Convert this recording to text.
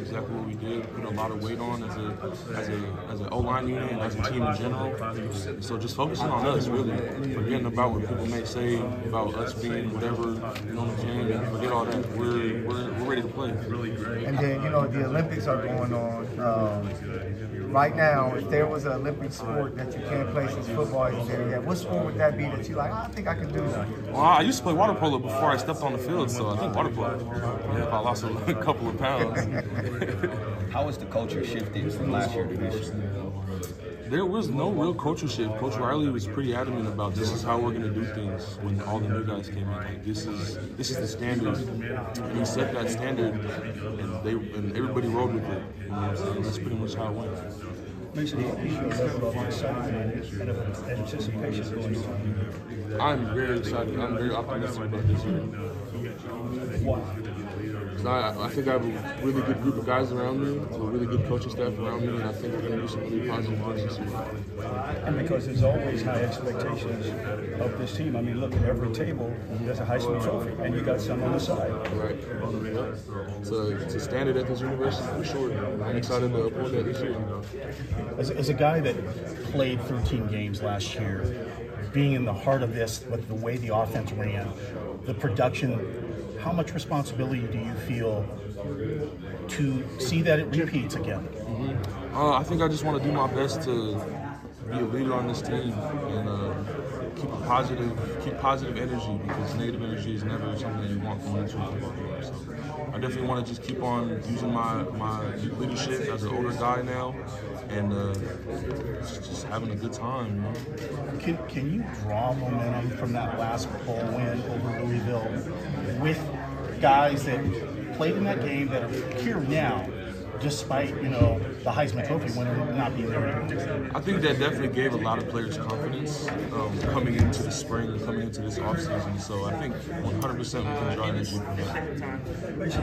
that's exactly what we did. Put a lot of weight on as a as a as an O line unit and as a team in general. So just focusing on us, really, forgetting about what people may say about us being whatever. You know what I'm saying? Forget all that. We're we're, we're ready to play. And then, you know, the Olympics are going on. Um, right now, if there was an Olympic sport that you can't play since football isn't there yet, what sport would that be that you like, "Oh, I think I can do that? Well, I used to play water polo before I stepped on the field, so I think water polo. Yeah, I lost a couple of pounds. How has the culture shifted from last year to this year? There was no real culture shift. Coach Riley was pretty adamant about this is how we're going to do things when all the new guys came in. Like this is this is the standard, and he set that standard, and they and everybody rode with it. You know what I'm saying? That's pretty much how it went. Mason, what is your level excitement and anticipation going on? I'm very excited. I'm very optimistic about this year. Why? I, I think I have a really good group of guys around me, a really good coaching staff around me, and I think we're going to do some really positive things this year. And because there's always high expectations of this team. I mean, look at every table, there's a Heisman Trophy, and you got some on the side. Right. It's a, it's a standard at this university for sure. I'm excited to uphold that this year. As, as a guy that played 13 games last year, being in the heart of this with the way the offense ran, the production, how much responsibility do you feel to see that it repeats again? Uh, I think I just want to do my best to be a leader on this team and uh, keep a positive, keep positive energy because negative energy is never something that you want from into a football game. So I definitely want to just keep on using my my leadership as an older guy now and uh, just, just having a good time. You know? Can, can you draw momentum from that last bowl win over Louisville with guys that played in that game that are here now, despite you know the Heisman Trophy winner not being there? I think that definitely gave a lot of players confidence um, coming into the spring, and coming into this offseason. So I think 100% we can draw energy from that.